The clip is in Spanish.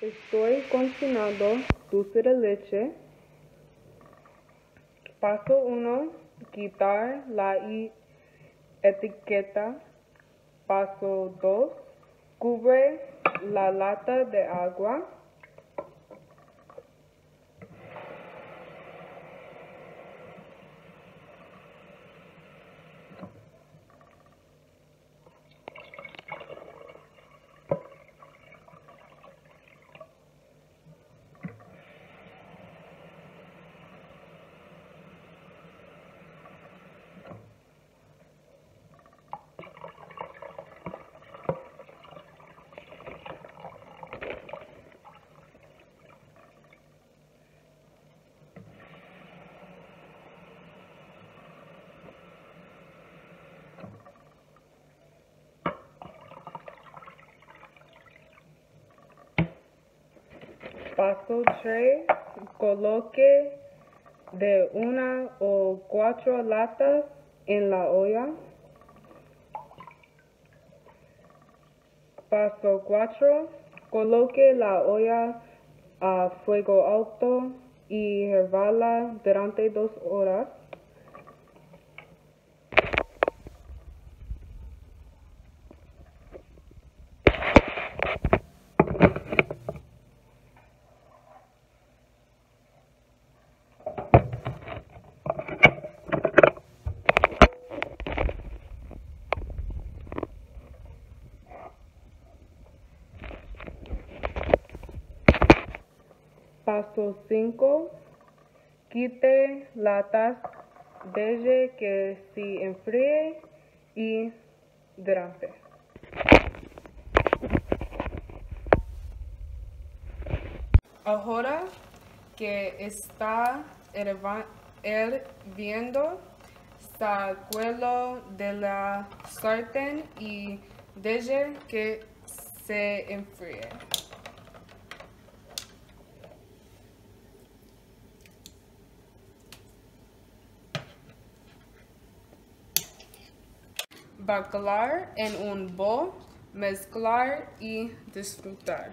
Estoy cocinando dulce de leche. Paso 1. Quitar la etiqueta. Paso 2. Cubre la lata de agua. Paso 3. Coloque de una o cuatro latas en la olla. Paso 4. Coloque la olla a fuego alto y hervala durante dos horas. Paso 5. Quite latas desde que se enfríe y durante. Ahora que está hirviendo, sacuelo de la sartén y deje que se enfríe. Baclar en un bol, mezclar y disfrutar.